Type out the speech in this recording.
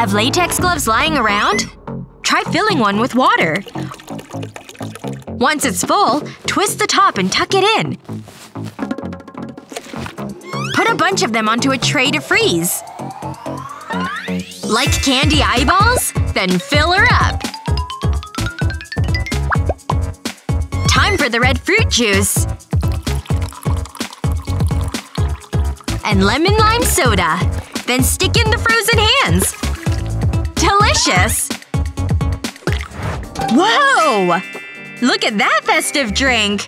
have latex gloves lying around? Try filling one with water. Once it's full, twist the top and tuck it in. Put a bunch of them onto a tray to freeze. Like candy eyeballs? Then fill her up. Time for the red fruit juice. And lemon lime soda. Then stick in the frozen. Delicious! Whoa! Look at that festive drink!